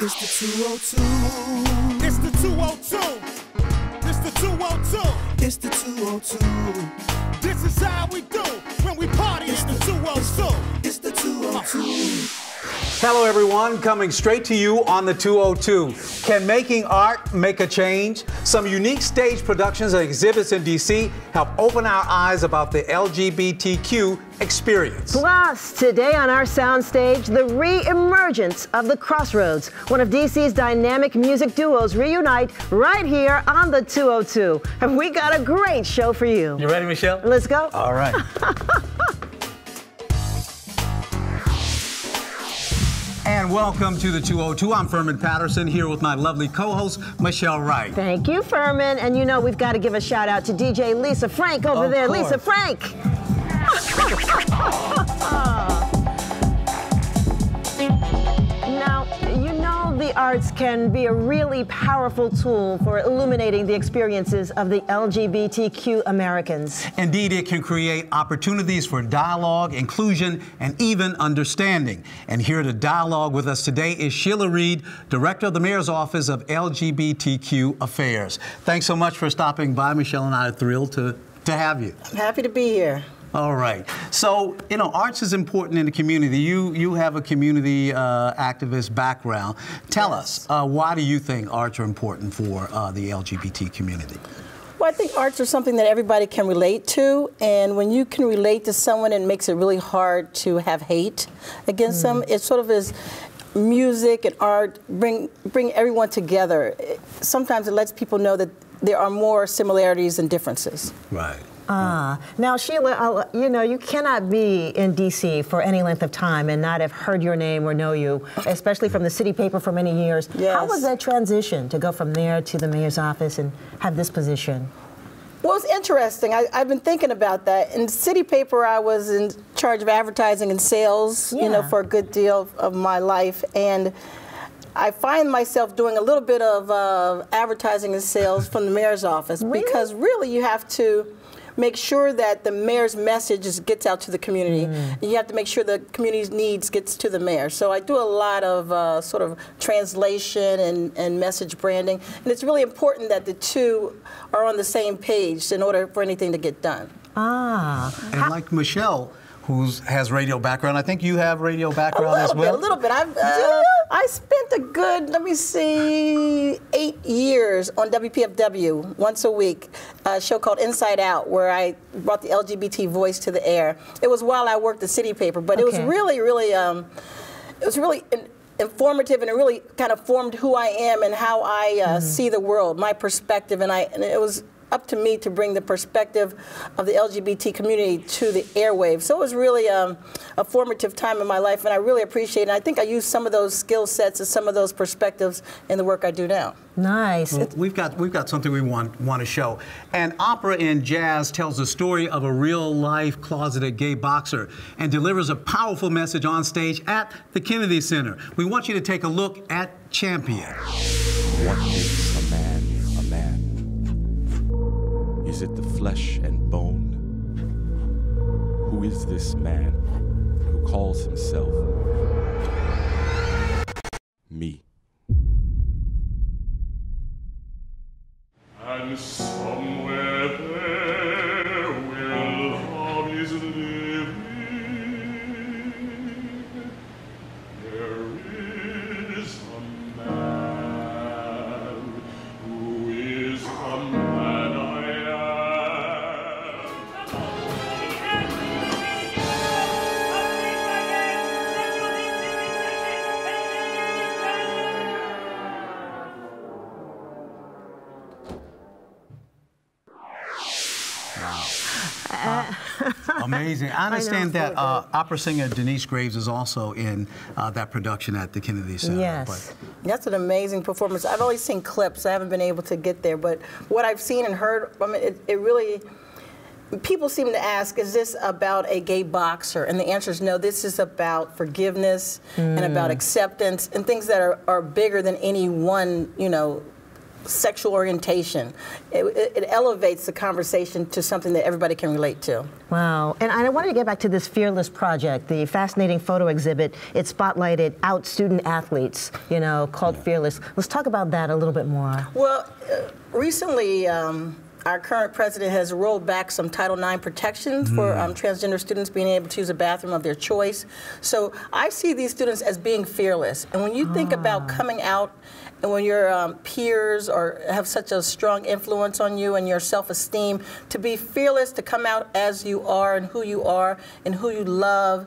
It's the 202. It's the 202. It's the 202. It's the 202. This is how we do when we party. It's the 202. It's the 202. Hello, everyone. Coming straight to you on the 202. Can making art make a change? Some unique stage productions and exhibits in DC help open our eyes about the LGBTQ experience. Plus, today on our soundstage, the re-emergence of the CrossRhodes. One of DC's dynamic music duos reunite right here on the 202. And we got a great show for you. You ready, Michel? Let's go. All right. And welcome to the 202. I'm Ferman Patterson here with my lovely co-host, Michel Wright. Thank you, Ferman. And you know we've got to give a shout out to DJ Lisa Frank over Of there. course. Lisa Frank. the arts can be a really powerful tool for illuminating the experiences of the LGBTQ Americans. Indeed, it can create opportunities for dialogue, inclusion, and even understanding. And here to dialogue with us today is Sheila Reid, Director of the Mayor's Office of LGBTQ Affairs. Thanks so much for stopping by. Michel and I are thrilled to, to have you. I'm Happy to be here. All right. So, you know, arts is important in the community. You you have a community uh, activist background. Tell us, uh, why do you think arts are important for uh, the LGBT community? Well, I think arts are something that everybody can relate to, and when you can relate to someone, it makes it really hard to have hate against them. It sort of is music and art bring bring everyone together. It- Sometimes it lets people know that there are more similarities than differences. Right. Ah, now Sheila, you know you cannot be in D.C. for any length of time and not have heard your name or know you, especially from the city paper for many years. Yes. How was that transition to go from there to the mayor's office and have this position? Well, it's interesting. I, I've been thinking about that. In city paper, I was in charge of advertising and sales, yeah. you know, for a good deal of my life, and I find myself doing a little bit of uh, advertising and sales from the mayor's office Really? because really you have to make sure that the mayor's message gets out to the community. You have to make sure the community's needs gets to the mayor. So I do a lot of uh, sort of translation and, and message branding, and it's really important that the two are on the same page in order for anything to get done. Ah, And like Michelle, who has radio background, I think you have radio background little as bit, well. a little bit. I've, uh, I spent a good, let me see, eight years on WPFW once a week, a show called Inside Out, where I brought the LGBT voice to the air. It was while I worked the city paper, but it was really, really, um, it was really in, informative, and it really kind of formed who I am and how I uh, see the world, my perspective, and I, and it was up to me to bring the perspective of the LGBT community to the airwaves. So it was really um, a formative time in my life, and I really appreciate it. And I think I use some of those skill sets and some of those perspectives in the work I do now. nice. Well, we've got we've got something we want want to show. And opera in jazz tells the story of a real life closeted gay boxer and delivers a powerful message on stage at the Kennedy Center. We want you to take a look at Champion. Is it the flesh and bone? Who is this man who calls himself me? And somewhere Amazing. I understand that uh, opera singer Denyce Graves is also in uh, that production at the Kennedy Center. Yes. That's an amazing performance. I've only seen clips. I haven't been able to get there, but what I've seen and heard, I mean, it, it really. People seem to ask, is this about a gay boxer? And the answer is no, this is about forgiveness and about acceptance and things that are, are bigger than any one, you know, sexual orientation. It, it, it elevates the conversation to something that everybody can relate to. Wow. And I wanted to get back to this Fearless project, the fascinating photo exhibit. It spotlighted out student athletes, you know, called Fearless. Let's talk about that a little bit more. Well, uh, recently, um, our current president has rolled back some Title IX protections for Mm. um, transgender students being able to use a bathroom of their choice. So I see these students as being fearless. And when you think Ah. about coming out and when your um, peers or have such a strong influence on you and your self-esteem, to be fearless, to come out as you are and who you are and who you love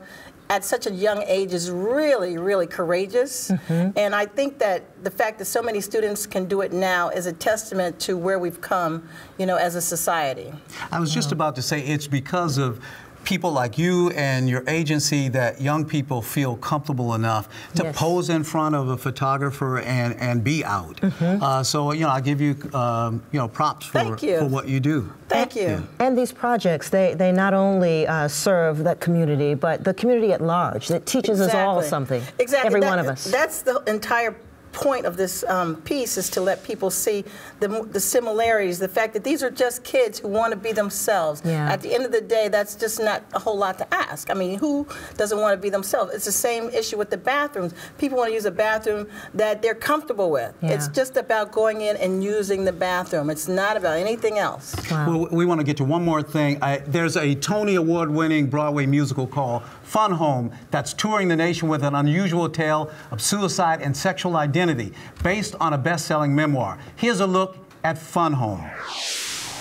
at such a young age is really, really courageous. And I think that the fact that so many students can do it now is a testament to where we've come, you know, as a society. I was just about to say it's because of people like you and your agency that young people feel comfortable enough to Yes. pose in front of a photographer and, and be out. Uh, so, you know, I give you, um, you know, props for, Thank you. for what you do. Thank you. And these projects, they, they not only uh, serve that community, but the community at large. It teaches us all something. Exactly. Every That- one of us. That's the entire point of this um, piece is to let people see the, the similarities, the fact that these are just kids who want to be themselves. Yeah. At the end of the day, that's just not a whole lot to ask. I mean, who doesn't want to be themselves? It's the same issue with the bathrooms. People want to use a bathroom that they're comfortable with. Yeah. It's just about going in and using the bathroom. It's not about anything else. Well, we want to get to one more thing. I, there's a Tony Award winning Broadway musical called Fun Home that's touring the nation with an unusual tale of suicide and sexual identity based on a best selling memoir. Here's a look at Fun Home.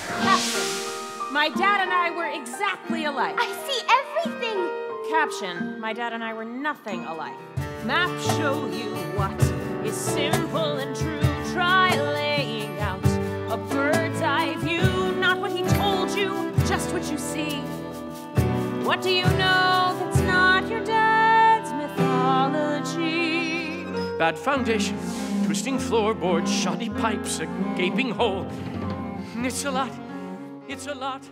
Caption. My dad and I were exactly alike. I see everything. Caption. My dad and I were nothing alike. Map show you what is simple and true. Try laying out a bird's eye view. Not what he told you, just what you see. What do you know Bad foundation, twisting floorboards, shoddy pipes, a gaping hole. It's a lot. It's a lot.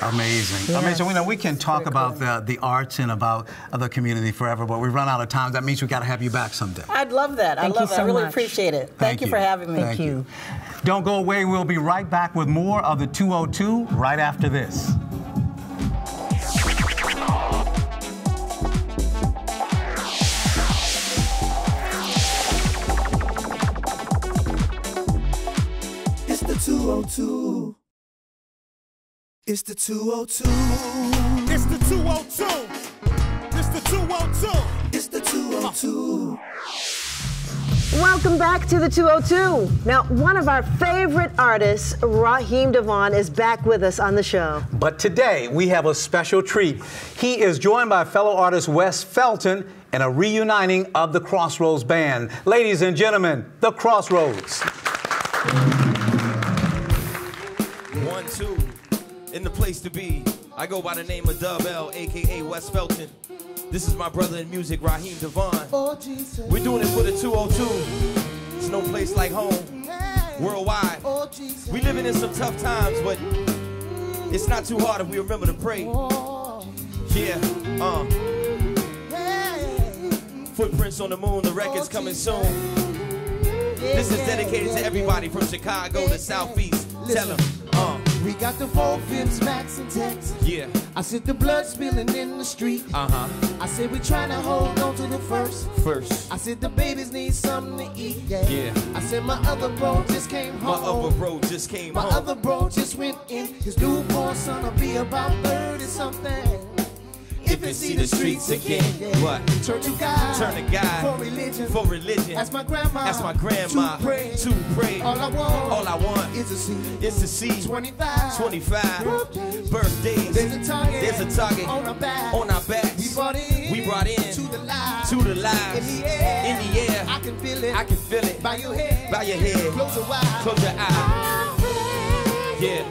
Amazing. Amazing. We know we can talk about the, the arts and about the community forever, but we've run out of time. That means we got to have you back someday. I'd love that. Thank I love you that. so I really much. appreciate it. Thank, you for having me. Thank you. Don't go away. We'll be right back with more of the 202 right after this. 202. It's the 202. It's the 202. It's the 202. It's the 202. Welcome back to the 202. Now, one of our favorite artists, Raheem DeVaughn, is back with us on the show. But today we have a special treat. He is joined by fellow artist Wes Felton in a reuniting of the CrossRhodes Band. Ladies and gentlemen, the CrossRhodes. Two, in the place to be. I go by the name of Dub L, aka Wes Felton. This is my brother in music, Raheem DeVaughn. We're doing it for the 202. It's no place like home. Worldwide. We living in some tough times, but it's not too hard if we remember to pray. Yeah, uh. Footprints on the moon, the record's coming soon. This is dedicated to everybody from Chicago to Southeast. Tell them, We got the four fifths, max and text. yeah, I said the blood spilling in the street. uh huh. I said we trying to hold on to the first. First, I said the babies need something to eat. Yeah. Yeah. I said my other bro just came home. my other bro just came My home. other bro just went in. His newborn son will be about 30 something. If you see the streets again, what? Turn to God. Turn to God For religion. For religion. Ask my grandma. Ask my grandma To pray. to pray. All I want. All I want is to see. is to see 25. 25 Birthdays. birthdays. There's a target. There's a target On our back. on our backs. We brought in. We brought in To the lives. to the lives. In the air. In the air. I can feel it. I can feel it. By your head. Bow your head. Close your eyes. Close your eyes. Yeah.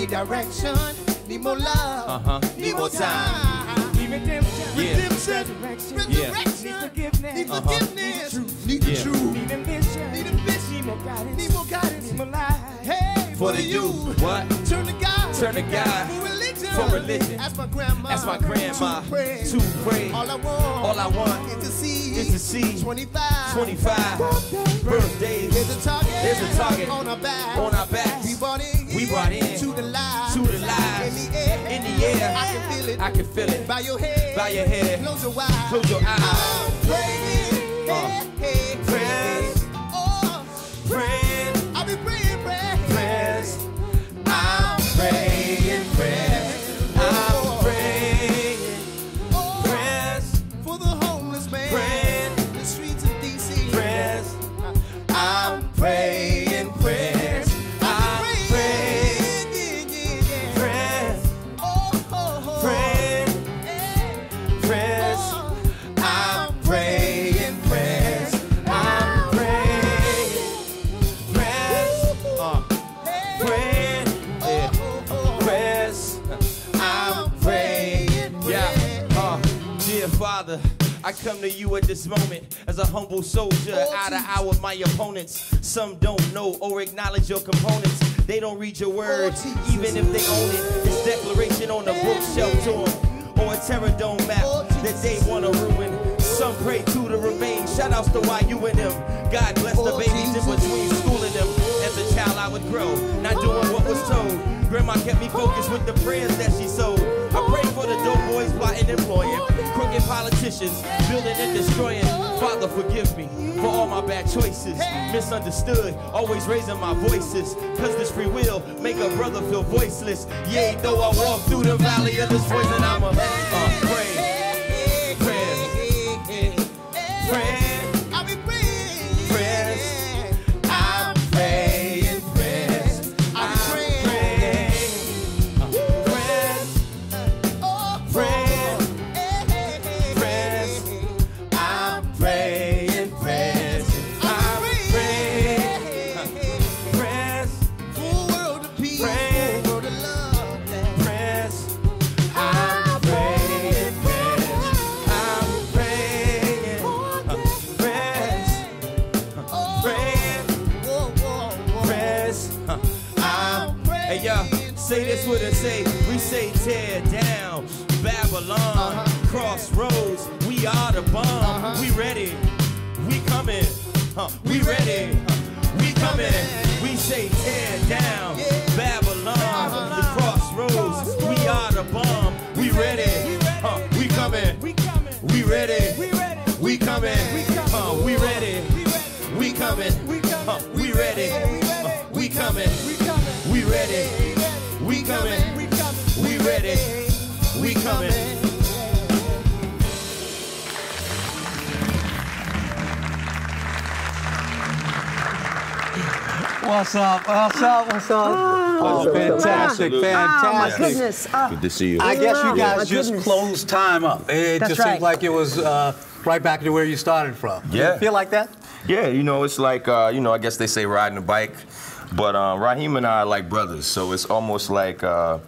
Need direction. Need more love. Uh-huh. Need more time. Need redemption. Yeah. Redemption. Yeah. Need forgiveness. Need Uh-huh. forgiveness. Need the Yeah. truth. Need ambition. Need ambition. Need more guidance. Need more guidance. Need more life. Hey, For the youth. What? Turn to God. Turn to God. For religion. For religion. Ask my grandma. Ask my grandma To pray. to pray. All I want. All I want is to see. is to see 25. 25 birthdays. There's a target. There's a target on our back. on our backs. We brought in. We brought in to the lives. to the lives. In the air. In the air. I can feel it. I can feel it. By your head. By your head. Close your eyes. Close your eyes. I'm praying. Uh, prayers. Oh, Praying, I come to you at this moment as a humble soldier, eye to eye with my opponents. Some don't know or acknowledge your components. They don't read your word, even if they own it. It's declaration on the bookshelf to them, or a terror dome map that they wanna ruin. Some pray to the remains. Shout outs to YU and them. God bless the babies in between schooling them. As a child, I would grow, not doing what was told. Grandma kept me focused with the prayers that she sowed. I pray for the dope boys plotting and employing, politicians building and destroying. Father, forgive me for all my bad choices. Misunderstood, always raising my voices. Cause this free will make a brother feel voiceless. Yea, though I walk through the valley of this poison, I'ma uh, Hey y'all, say this with us, say we say tear down Babylon, CrossRhodes, we are the bomb. We ready, we coming, huh. we ready, we coming. We say tear down Babylon, the CrossRhodes, we are the bomb. We ready, huh. we coming, we ready, we coming, we ready, we coming, we ready, uh, we coming, we ready, we coming, we ready, we coming. What's up? What's up? What's up? Oh, fantastic, Oh, my fantastic. goodness. Oh, Good to see you. I guess you my guys just closed time up. It That's just right. seems like it was uh, right back to where you started from. Yeah. You feel like that? Yeah, you know, it's like, uh, you know, I guess they say riding a bike, but uh, Raheem and I are like brothers, so it's almost like, uh,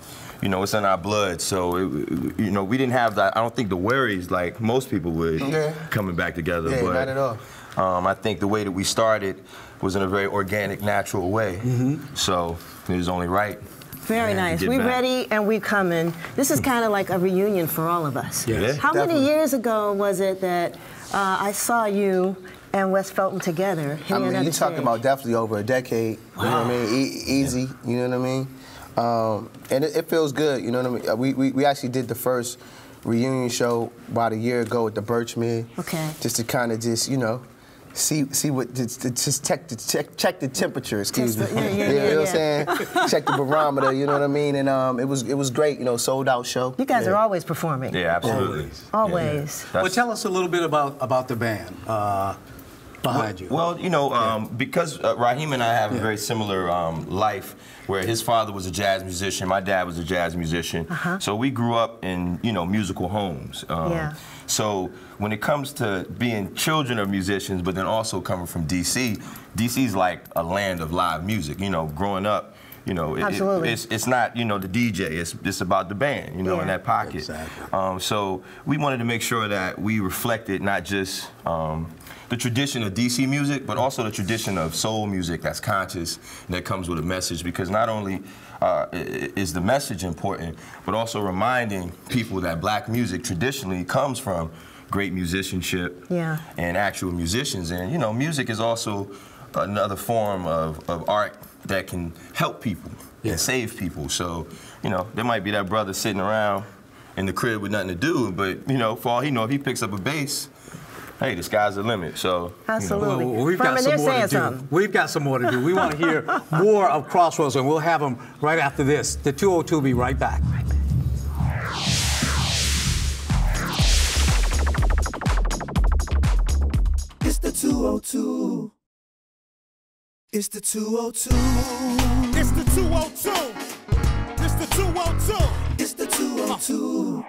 you know, it's in our blood. So, it, you know, we didn't have that. I don't think the worries like most people would Yeah. coming back together. Yeah, but, not at all. Um, I think the way that we started was in a very organic, natural way. So it was only right. Very nice. get We back. ready and we're coming. This is kind of like a reunion for all of us. Yes. How many years ago was it that uh, I saw you and Wes Felton together? I hitting mean, you're talking stage? about definitely over a decade. Wow. You know what I mean? E- easy. You know what I mean? Um, and it, it feels good. You know what I mean? Uh, We, we we actually did the first reunion show about a year ago at the Birchmere. Okay. Just to kind of just you know. See, see what just, just check the check, check the temperature. Excuse me. the- yeah, yeah, you yeah, know what I'm saying? check the barometer. You know what I mean? And um, it was it was great. You know, sold out show. You guys Yeah. are always performing. Yeah, absolutely. Always. Well, tell us a little bit about, about the band uh, behind you. Well, you know, um, because uh, Raheem and I have a very similar um, life, where his father was a jazz musician, my dad was a jazz musician, Uh-huh. so we grew up in you know musical homes. Um, Yeah. So when it comes to being children of musicians, but then also coming from DC, DC is like a land of live music. You know, growing up. you know, it- it- Absolutely. it's it's not you know the DJ. It's it's about the band, you know, in that pocket. Um, so we wanted to make sure that we reflected not just um, the tradition of DC music, but also the tradition of soul music that's conscious and that comes with a message. Because not only uh, i- i- is the message important, but also reminding people that black music traditionally comes from great musicianship Yeah. and actual musicians. And you know, music is also another form of, of art that can help people and save people. So, you know, there might be that brother sitting around in the crib with nothing to do, but you know, for all he know, if he picks up a bass, hey, the sky's the limit. So, you know. Absolutely. Well, we've got some more to do. something. We've got some more to do. We want to hear more of CrossRhodes, and we'll have them right after this. The 202 will be right back. It's the 202. It's the 202. It's the 202. It's the 202. It's the 202.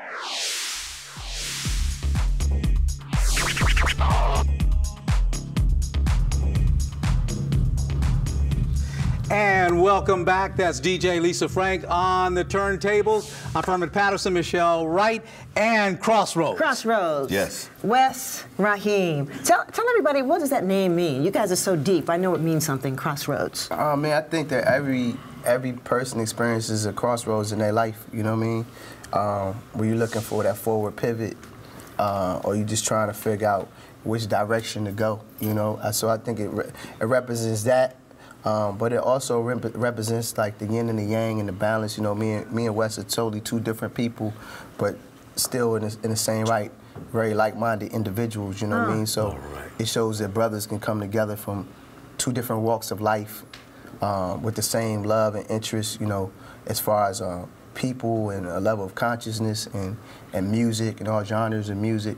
Welcome back. That's DJ Lisa Frank on the turntables. I'm Ferman Patterson, Michel Wright, and CrossRhodes. CrossRhodes. Yes. Wes Raheem. Tell, tell everybody, what does that name mean? You guys are so deep. I know it means something, CrossRhodes. Oh man, I think that every every person experiences a crossroads in their life. You know what I mean? Um, when you're looking for that forward pivot, uh, or you just trying to figure out which direction to go. You know, Uh, so I think it re- it represents that. Um, but it also rep- represents like the yin and the yang and the balance. You know, me and me and Wes are totally two different people, but still in the, in the same right, very like-minded individuals. You know what I Ah. mean? So it shows that brothers can come together from two different walks of life um, with the same love and interest, you know, as far as uh, people and a level of consciousness and, and music and all genres of music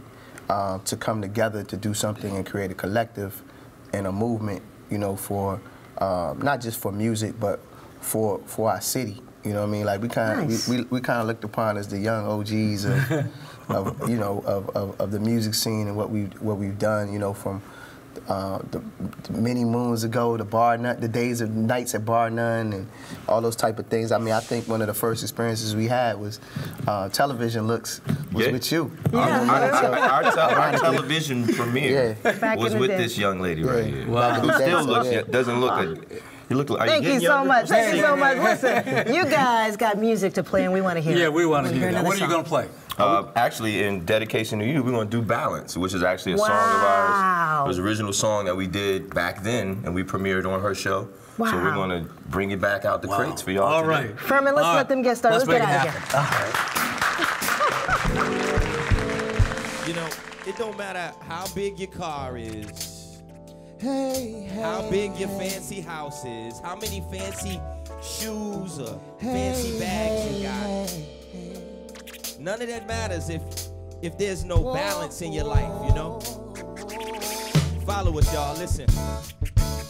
uh, to come together to do something and create a collective and a movement, you know, for um, not just for music, but for for our city. You know what I mean? Like we kind of Nice. we, we, we kind of looked upon as the young OGs of, of you know of, of, of the music scene and what we what we've done. You know from uh, the, the many moons ago, the Bar Nun, the days of nights at Bar Nun, and all those type of things. I mean, I think one of the first experiences we had was uh, television looks was Yeah. with you. Our, our, our, te- our television premiere Yeah. Was with day. this young lady right here. Wow. Who still looks, Yeah. doesn't look, a, you look, are Thank you getting so younger? much. Thank you so much. Listen, you guys got music to play, and we want to hear it. Yeah, we wanna Wanna hear that. What are you gonna play? Uh, actually, in dedication to you, we're going to do Balance, which is actually a song of Wow. ours. It was an original song that we did back then, and we premiered on her show. Wow. So we're going to bring it back out the crates for y'all. All today. right. Ferman, let's All let right. them get started. Let's Let's, get make out it of here. You know, it don't matter how big your car is, Hey, hey. how big your fancy house is, how many fancy shoes or fancy bags you got. None of that matters if if there's no balance in your life, you know? Follow us, y'all. Listen.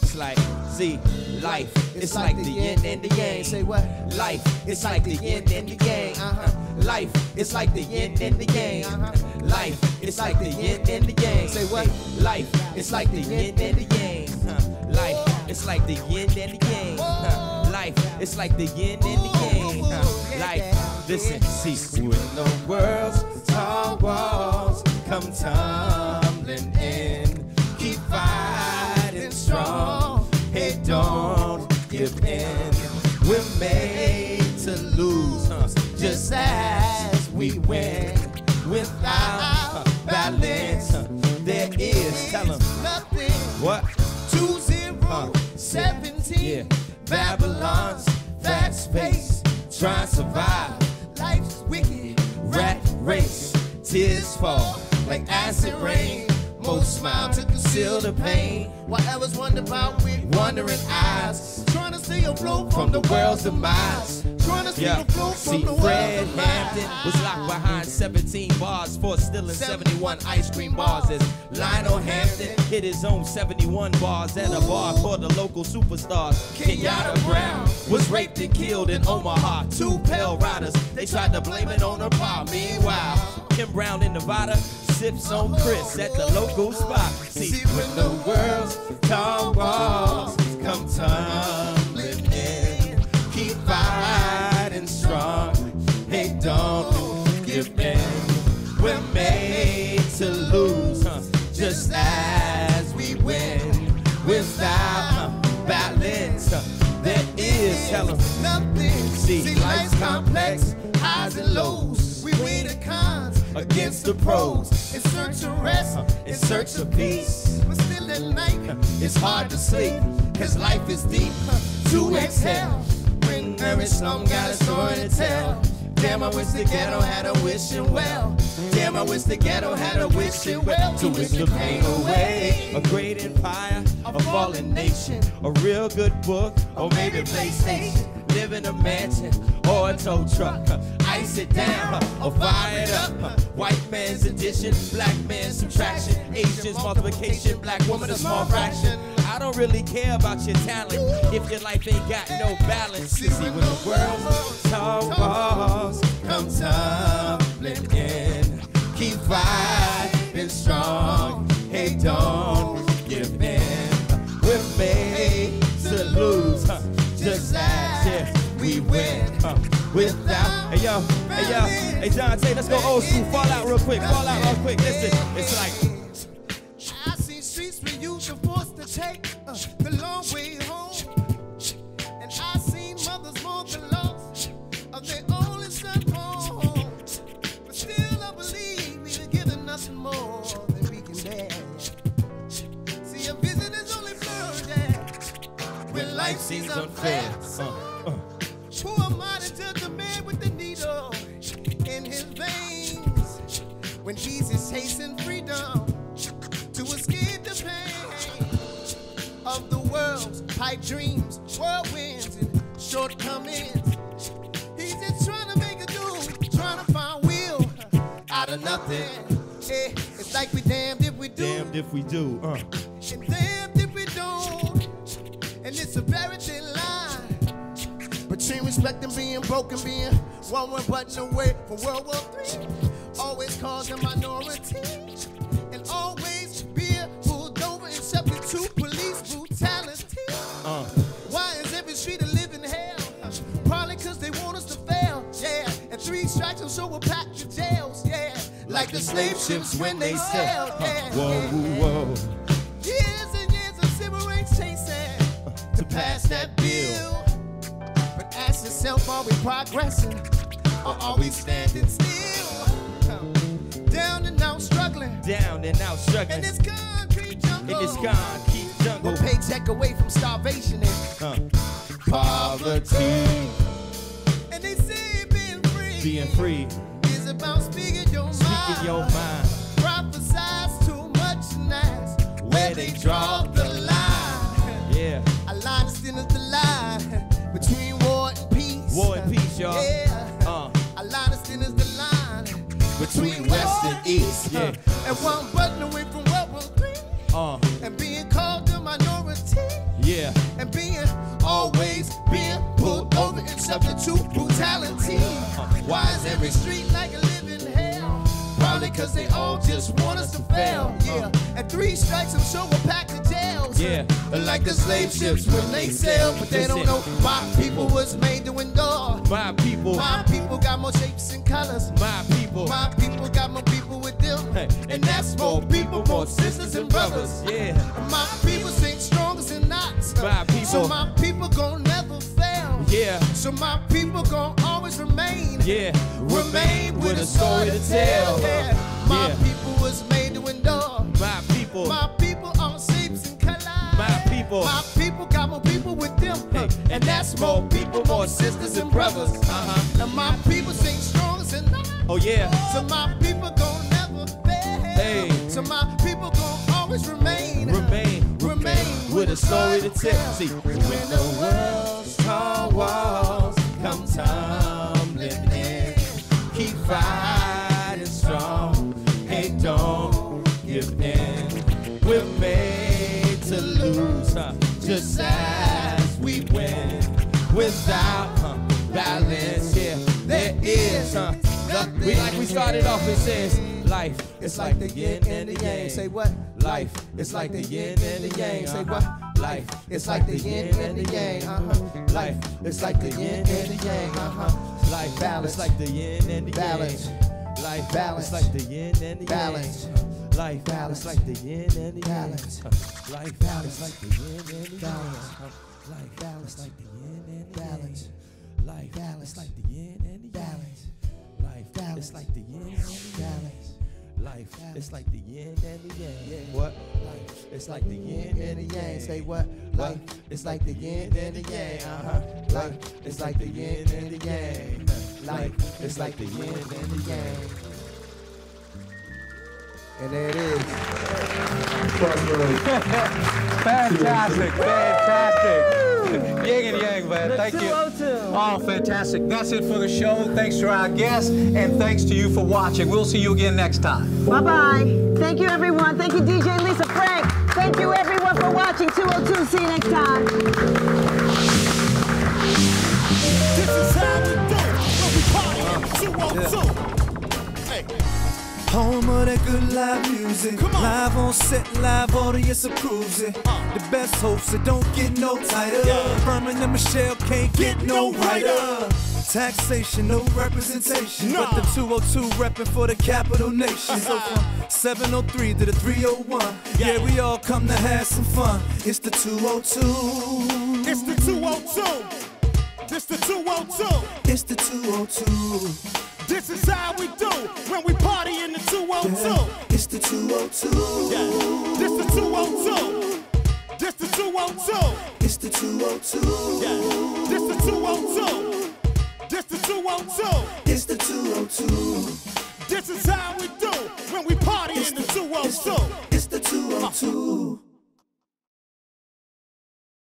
It's like, see, life, it's, like, the yin and the yang. Say what? Life, it's like the yin and the yang. Uh-huh. Life, it's like the yin and the yang. Uh-huh. Life, it's like the yin and the yang. Say what? Life, it's like the yin and the yang. Life, it's like the yin and the yang. Life, it's like the yin and the yang. Life, listen, see, when the world's tall walls come tumbling in, keep fighting strong. Hey, don't give in. We're made to lose, huh? just as we win. Without balance, huh? there is. Tell 'em. What? Two zero seventeen. Yeah. Babylon's fast space. Try to survive. Wicked. Rat race. Tears fall like acid rain. Most smile to conceal the pain. While wonder about Wandering eyes Trying to stay afloat from the world's demise. Trying to stay Yeah. afloat from See, the world's Fred demise. Hampton was locked behind 17 bars for stealing 71 ice cream bars. As Lionel Hampton hit his own 71 bars at a bar for the local superstars. Kenyatta Brown was raped and killed in Omaha. Two pale riders, they tried to blame it on her pa. Meanwhile, Kim Brown in Nevada sips on Chris at the local spot. See, when the world's tall walls come tumbling in, keep fighting strong. Hey, don't give in. We're made to lose, just as we win. Without balance, there is hell nothing. See, life's complex, highs and lows. We win a cons against the pros. In search of rest, in search of peace. But still at night, it's hard to sleep. Cause life is deep to exhale. When every slum got a story to tell. Damn, I wish the ghetto had a wishing well. Damn, I wish the ghetto had a wishing well to wish the pain away. A great empire, a fallen nation, a real good book, or maybe PlayStation. Live in a mansion or a tow truck. Ice it down or fire it up. White man's addition, black man's subtraction. Asians multiplication, black woman a small fraction. I don't really care about your talent if your life ain't got no balance. See, when the world's tall walls come tumbling in, keep fighting strong. Hey, don't give in. We're made to lose, just as if we win. huh? Yo, hey yo, hey Dante, let's go old school. Fall out real quick, fall out real quick. Listen, it's like. I see streets where you are forced to take uh, the long way home. And I seen mothers more than lost of their only son home. But still, I believe we are given nothing more than we can bear. See, a vision is only blurred when life seems unfair. Uh, When Jesus chasing freedom to escape the pain of the world's pipe dreams, whirlwinds, and shortcomings. He's just trying to make a do, trying to find will out of nothing. Yeah, it's like we damned if we do, Damned if we do. Uh. and damned if we don't. And it's a very thin line between respect and being broken, being one one button away from World War III. Always cause a minority, and always be pulled over and subject to police brutality. Uh. Why is every street a living hell? Probably cause they want us to fail, yeah. And three strikes and so we'll pack the jails, yeah. Like the slave ships when they sail, yeah. Whoa, whoa, whoa. Years and years of civil rights chasing to pass that bill. But ask yourself, are we progressing or are we standing still? Down and out struggling Down and out struggling in this concrete jungle. in this concrete jungle. One paycheck away from starvation and Uh. Poverty, And they say being free being free, is about speaking your mind. speaking your mind. Prophesize too much and that's where they draw the line. Yeah, A line thin as the line between war and peace. war and peace, y'all. Yeah. Between west and east. Yeah. and one button away from World War III. Uh, And being called a minority. yeah. And being always being pulled over and subject to brutality. Why is every street like a living hell? Probably cause they all just want us to fail. Yeah. And three strikes and so we're packed to jails. Yeah. Like the slave ships when they sail, but they don't know my people was made to endure. My people, My people got more shapes and colors. my people. My people got more people with them. Hey, And that's more people, more sisters and brothers. Yeah. My people sing stronger than knots. My people. So my people gon'. Yeah. So my people gon' always remain. Yeah. Remain with a story to tell. Yeah. My Yeah. people was made to endure. My people. My people are shapes and colors. My people. My people got more people with them. Hey, And that's more people, more sisters and brothers. Uh-huh. And my people sing stronger than knots. Oh yeah. So my people gon' never fail. Hey. So my people gon' always remain. Remain. Remain with a story to tell. See, when the world's tall walls come tumbling in, keep fighting strong. Hey, don't give in. We're made to lose, just as we win. Without balance, yeah, there is. The- we like we started off. It says life. It's like the yin and the yang. Say what? Life, it's like the yin and the yang. Say what? Life, It's like the yin and the yang. Uh-huh. Life, it's like the yin and the yang. Uh-huh. Life, Balance. like the yin and the Balance. yang. Life, Balance. like the yin and the Balance. Life, Balance. like the yin and the. Balance. Uh, Life, Balance. like the yin and the. Balance. Uh, Life, Balance. like the yin and the Balance. Life, it's like the yin and the balance. Life, it's like the yin and the balance. Life, it's like the yin and the yang. What? Life, it's like the yin and the yang. Say what? Life, it's like the yin and the yang. Uh huh. Life, it's like the yin and the yang. Life, it's like the yin and the yang. And there it is. Fantastic, fantastic. Yin and yang, man. The Thank you. 202. Oh, fantastic. That's it for the show. Thanks to our guests, and thanks to you for watching. We'll see you again next time. Bye bye. Thank you, everyone. Thank you, DJ Lisa Frank. Thank you, everyone, for watching 202. See you next time. This is how we do when we party in 202. Home of that good live music. Live on set, live audience approves it. Uh. The best hosts that don't get no tighter. Herman and Michelle can't get no righter. Taxation, no representation. But the 202 repping for the capital nation. Uh-huh. So from 703 to the 301. Yeah, we all come to have some fun. It's the 202. It's the 202. It's the 202. It's the 202. This is how we do when we party in the 202. It's the 202. Yeah. This the 202. This the 202. It's the 202. Yeah. This the 202. This the 202. It's the 202. This is how we do when we party in the 202. It's the 202.